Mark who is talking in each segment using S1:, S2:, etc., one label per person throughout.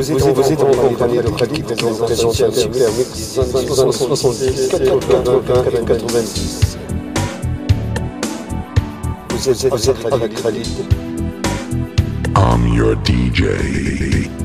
S1: Vous êtes, vous êtes en compagnie de Khalid, présenté un super mix 70, 80, 86. Vous êtes, vous êtes avec Khalid.
S2: I'm your DJ.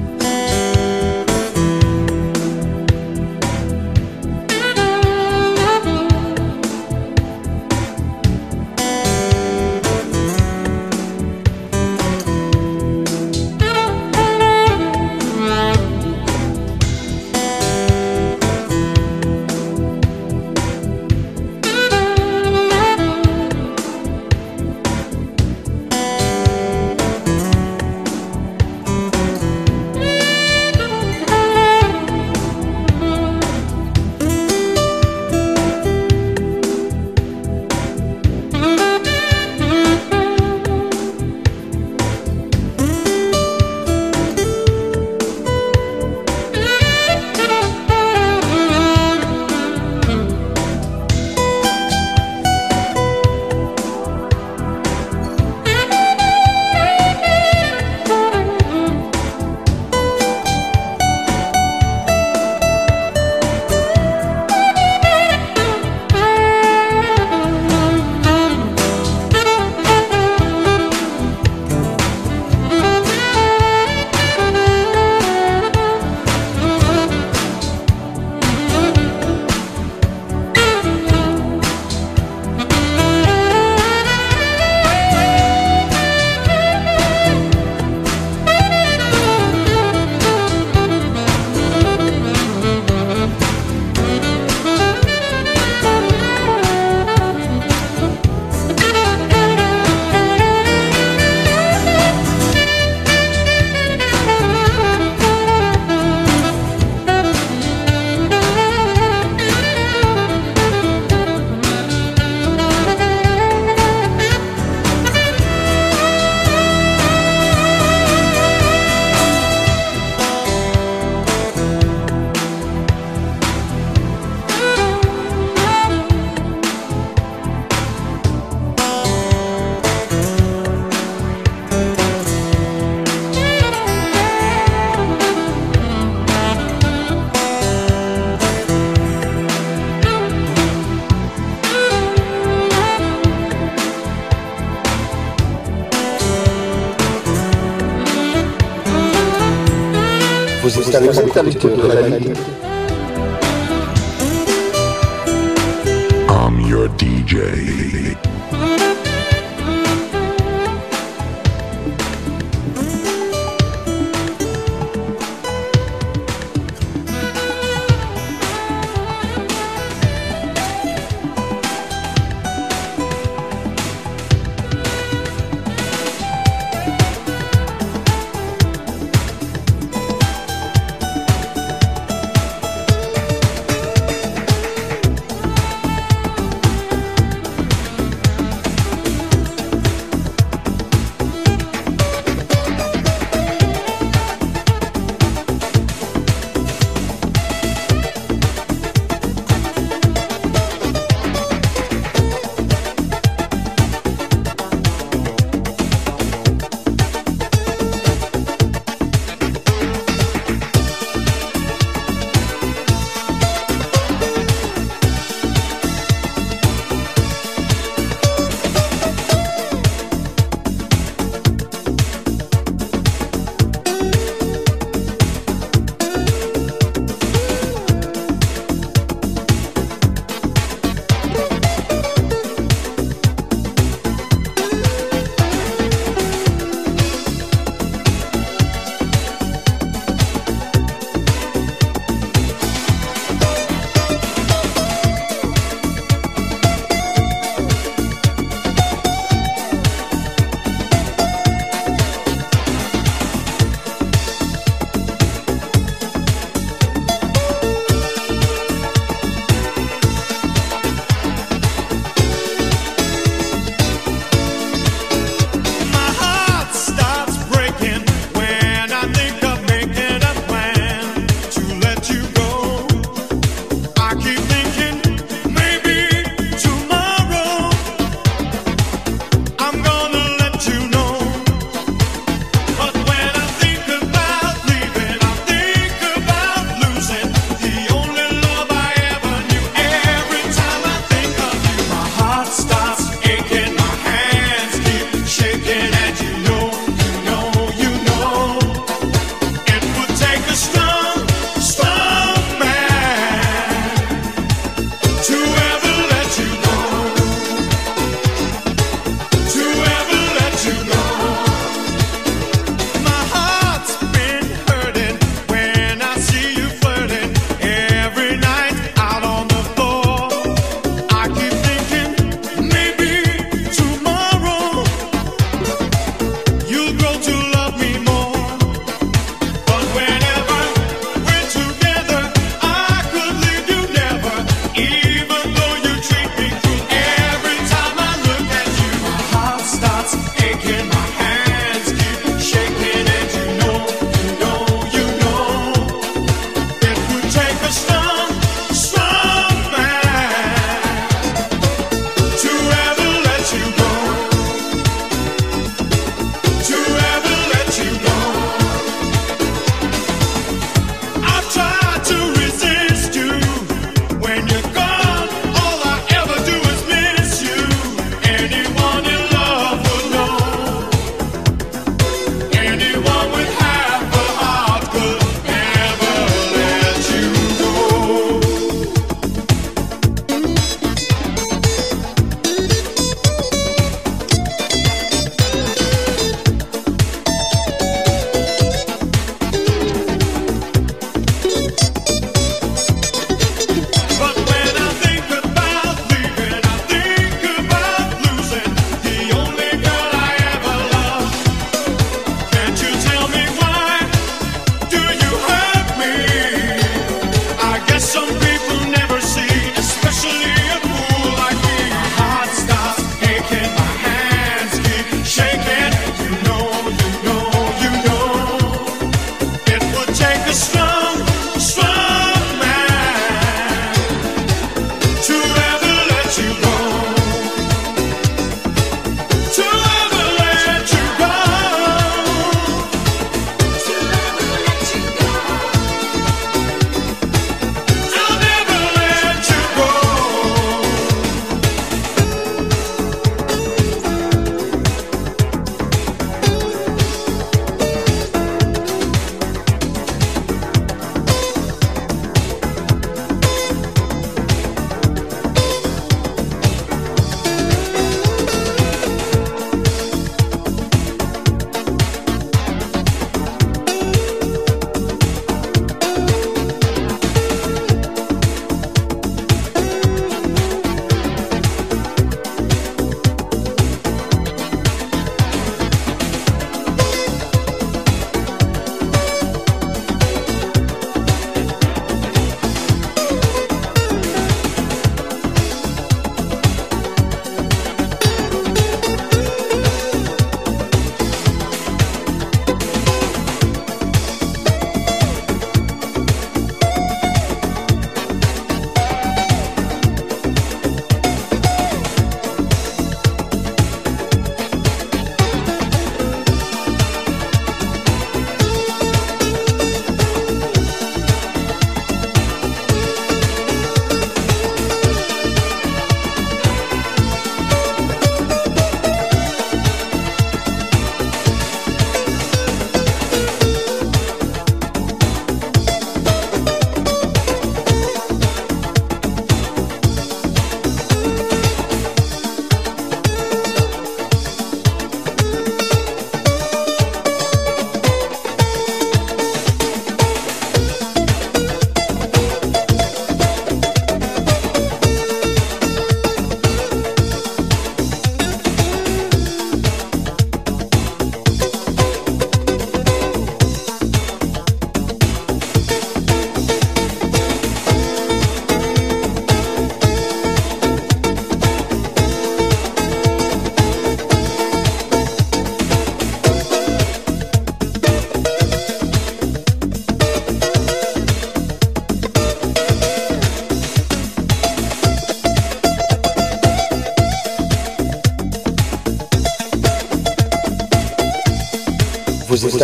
S1: cabeza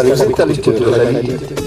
S1: Saludez-vous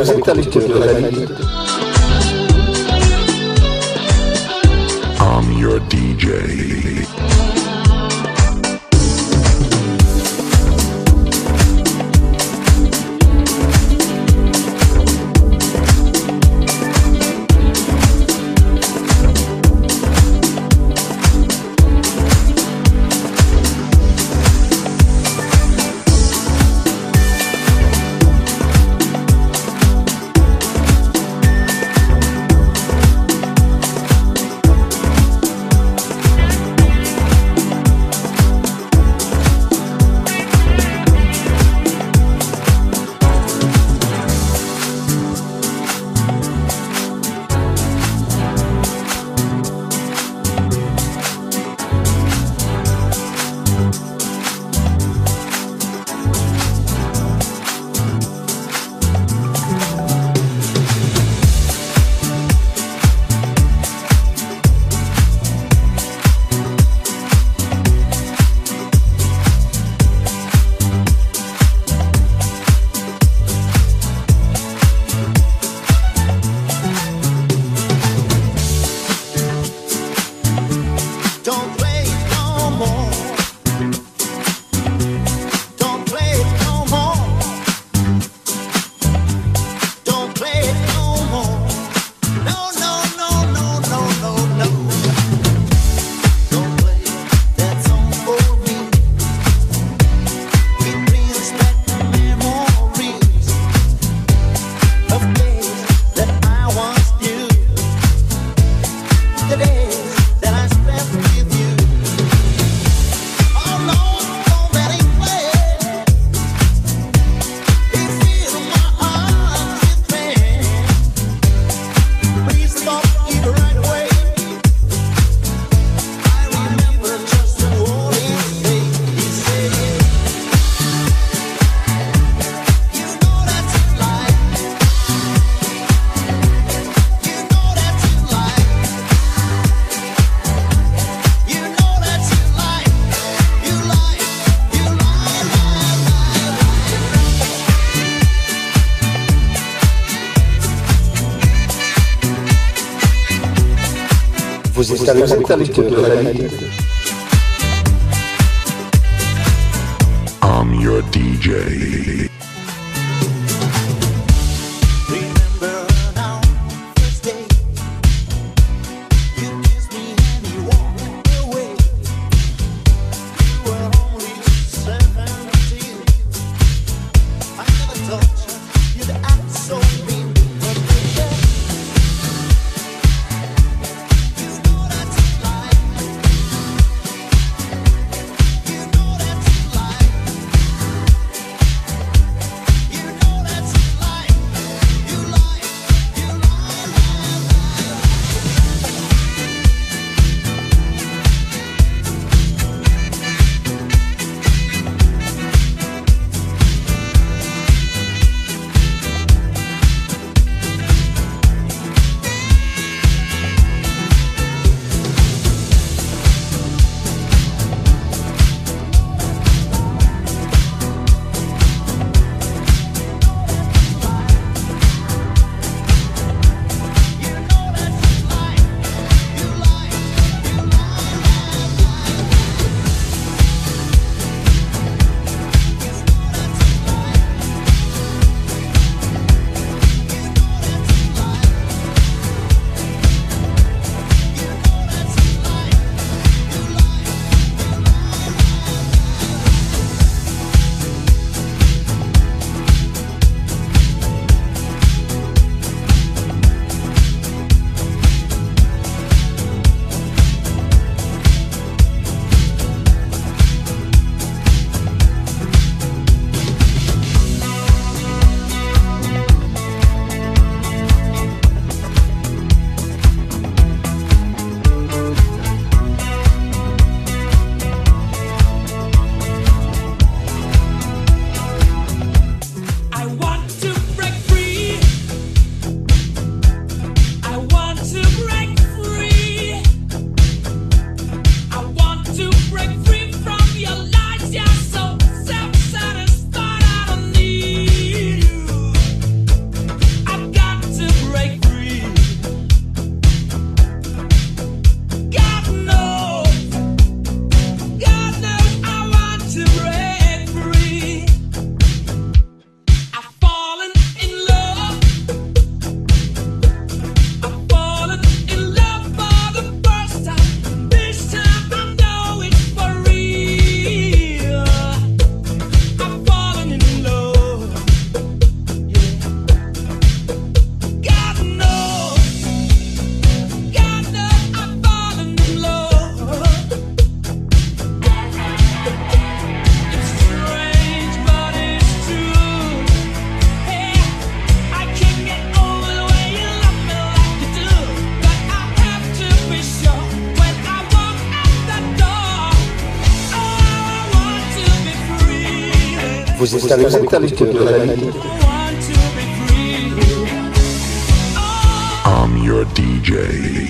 S1: avec de.
S2: I'm your DJ.
S3: Saludos a
S4: todos los que questa ricetta letteratura
S5: I'm your DJ.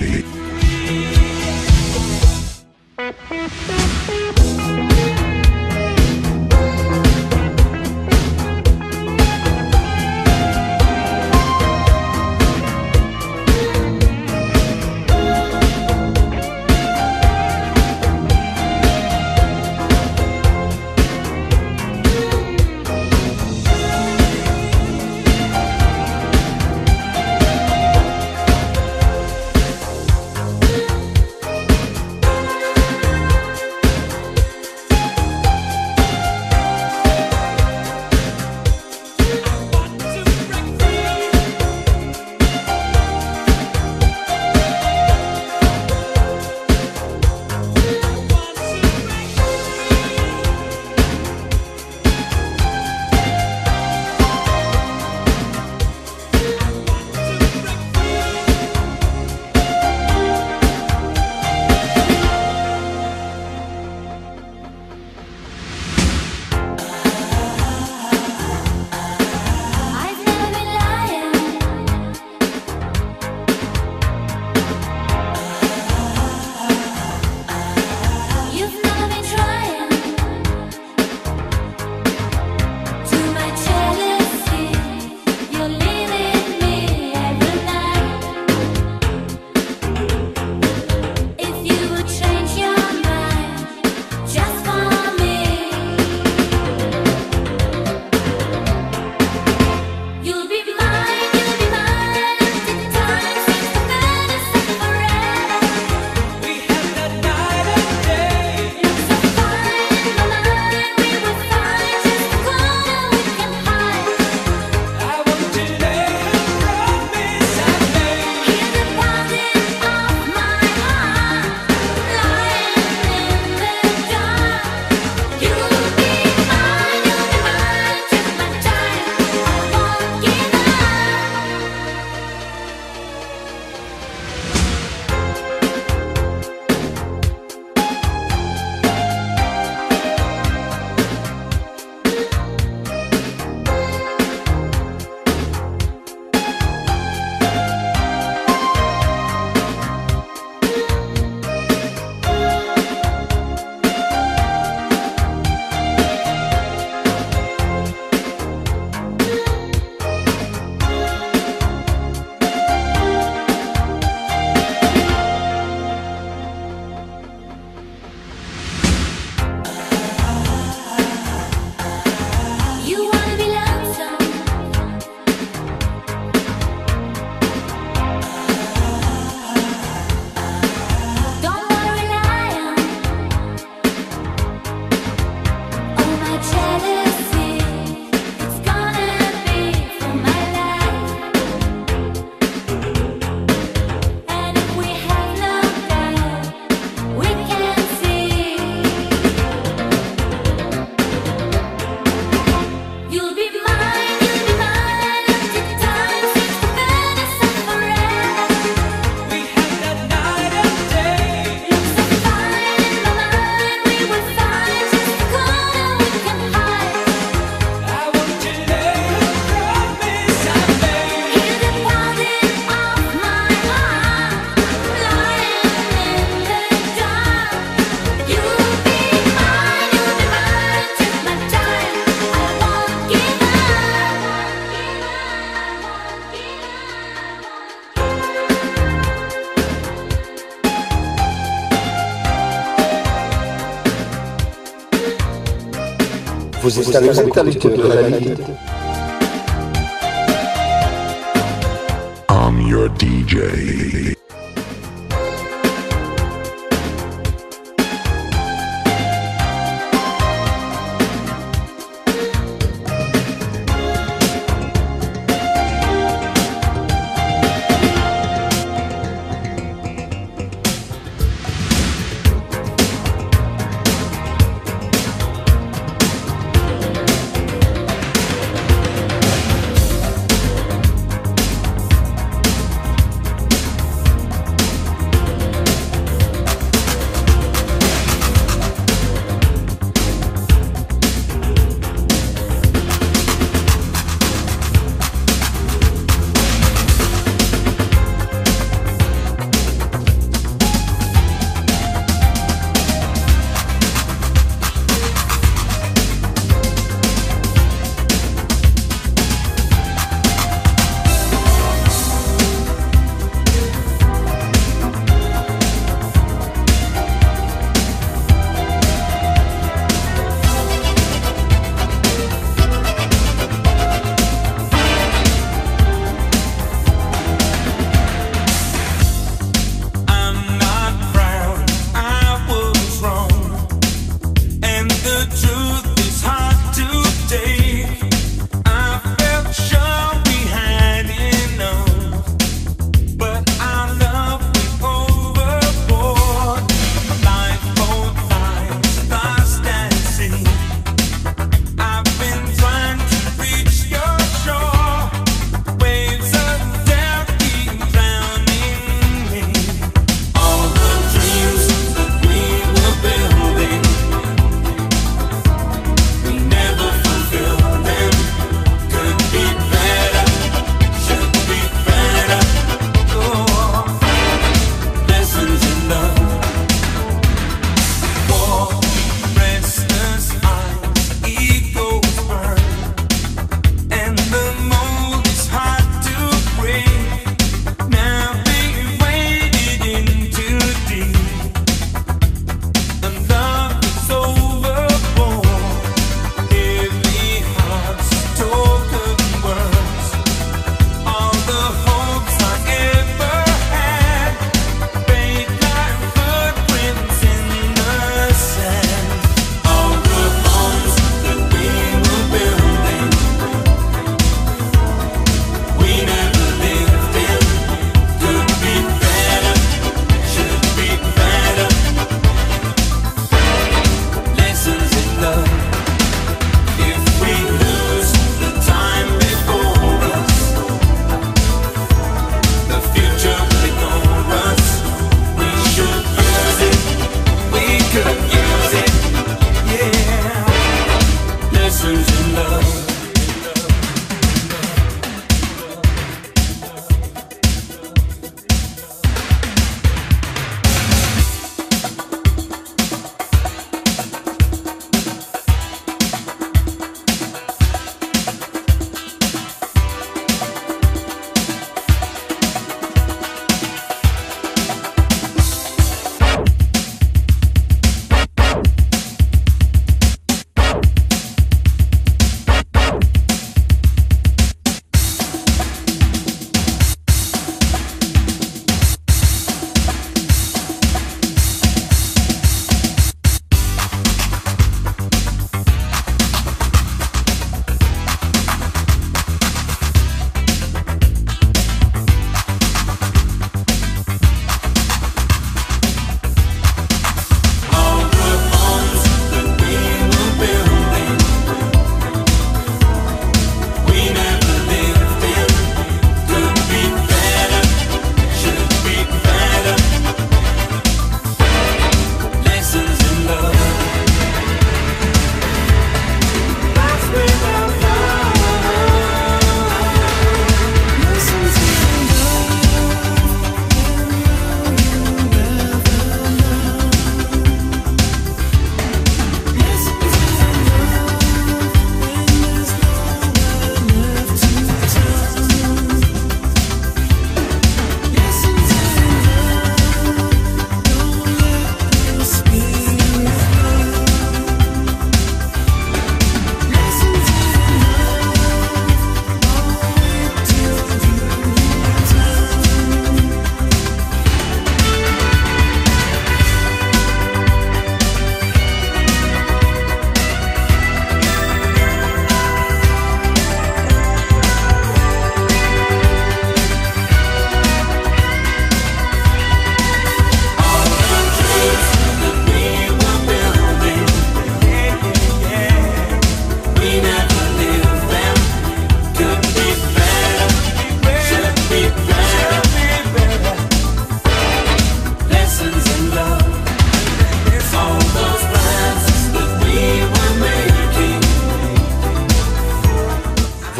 S4: Vous êtes à.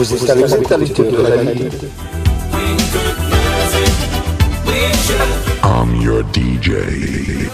S6: Vous êtes à l'écoute de.
S7: I'm your DJ.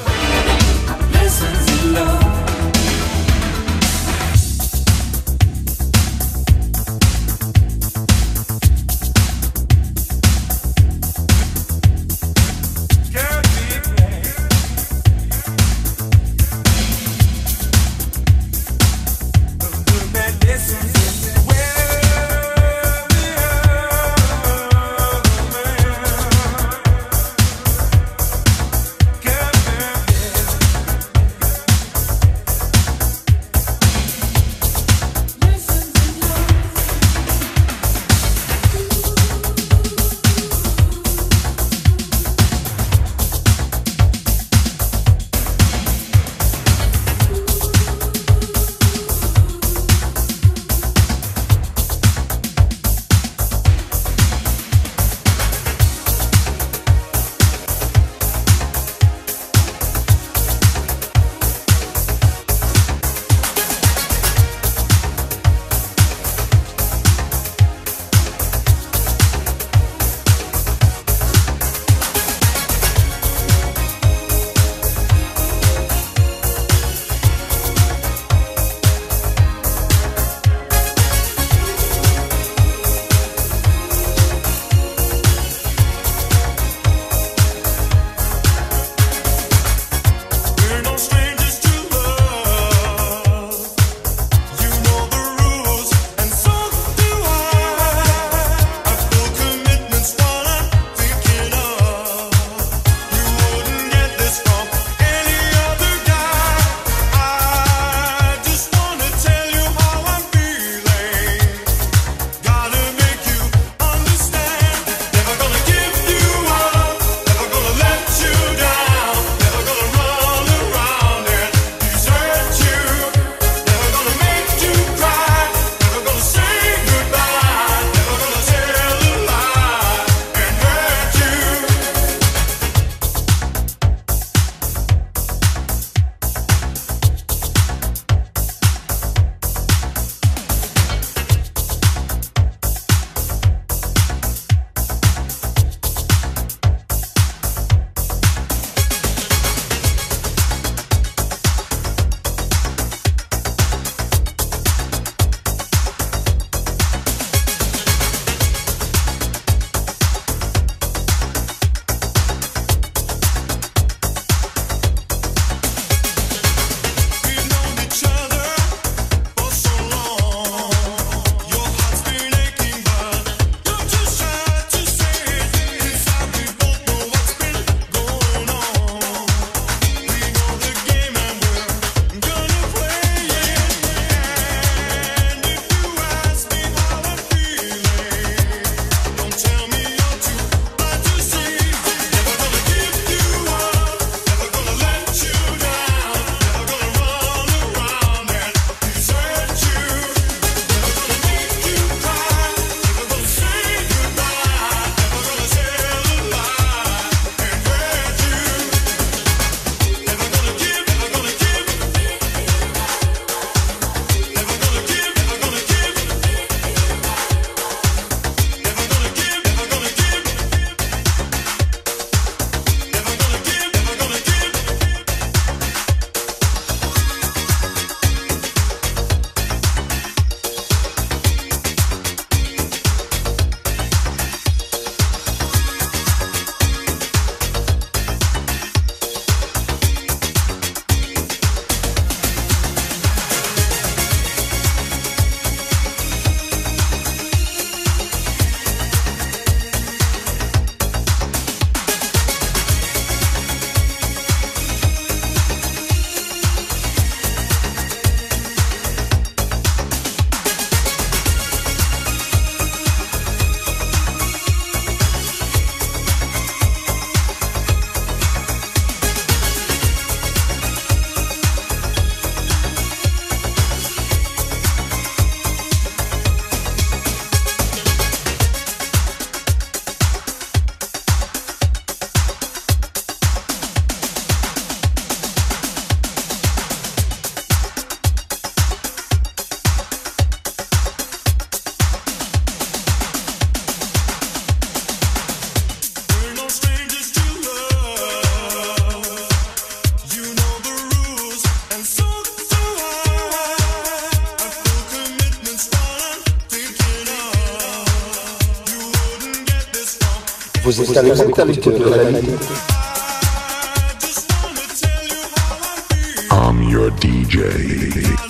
S8: Vous êtes à l'écoute de.
S4: I'm your DJ.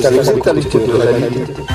S2: Buscare sempre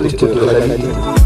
S4: musicalité de la.